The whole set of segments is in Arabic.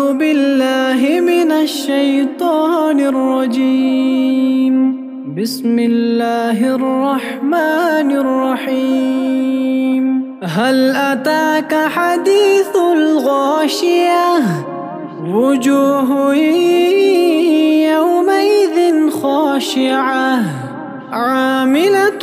أعوذ بالله من الشيطان الرجيم. بسم الله الرحمن الرحيم. هل أتاك حديث الغاشية؟ وجوه يومئذ خاشعة. عاملة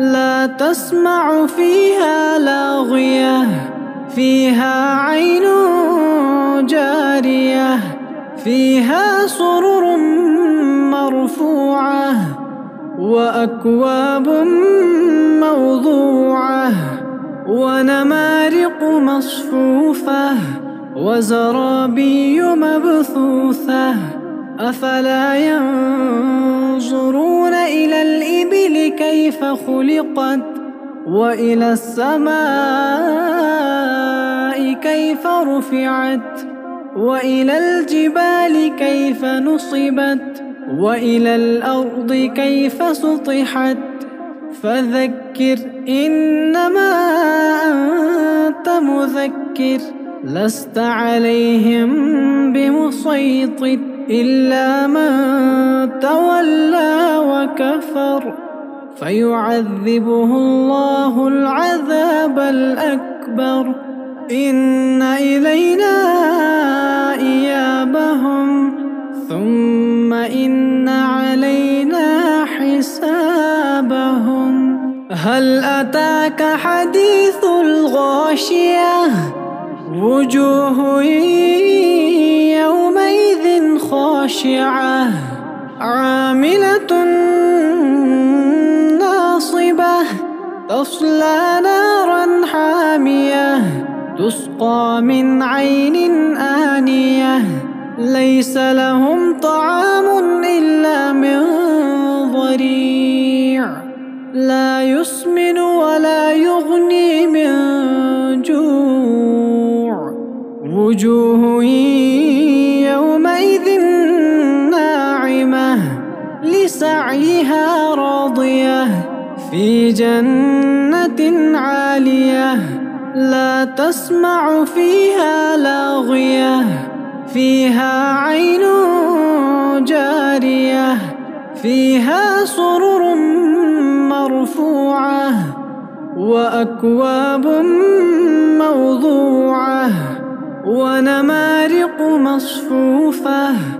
لا تسمع فيها لاغية فيها عين جارية فيها سرر مرفوعة وأكواب موضوعة ونمارق مصفوفة وزرابي مبثوثة أفلا ينظرون؟ إلى الإبل كيف خلقت وإلى السماء كيف رفعت وإلى الجبال كيف نصبت وإلى الأرض كيف سطحت فذكر إنما أنت مذكر لست عليهم بمسيطر إلا من تولى وكفر فيعذبه الله العذاب الأكبر. إن إلينا إيابهم ثم إن علينا حسابهم. هل أتاك حديث الغاشية؟ وجوه خاشعة عاملة ناصبة تصلى نارا حامية تسقى من عين آنية. ليس لهم طعام إلا من ضريع. لا يسمن ولا يغني من جوع. وجوه لسعيها راضية في جنة عالية لا تسمع فيها لاغية فيها عين جارية فيها سرر مرفوعة وأكواب موضوعة ونمارق مصفوفة.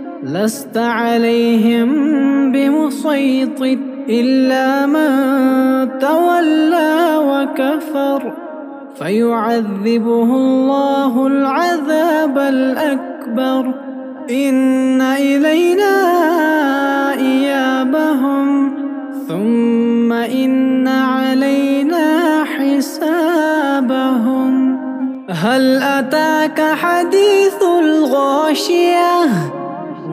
لست عليهم بمسيطر إلا من تولى وكفر. فيعذبه الله العذاب الأكبر. إن إلينا إيابهم. ثم إن علينا حسابهم. هل أتاك حديث الغاشية؟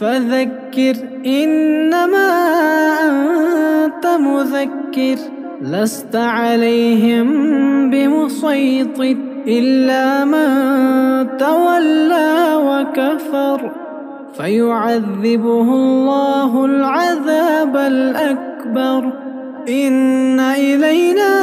فذكر إنما أنت مذكر لست عليهم بمسيطر إلا من تولى وكفر. فيعذبه الله العذاب الأكبر. إن إلينا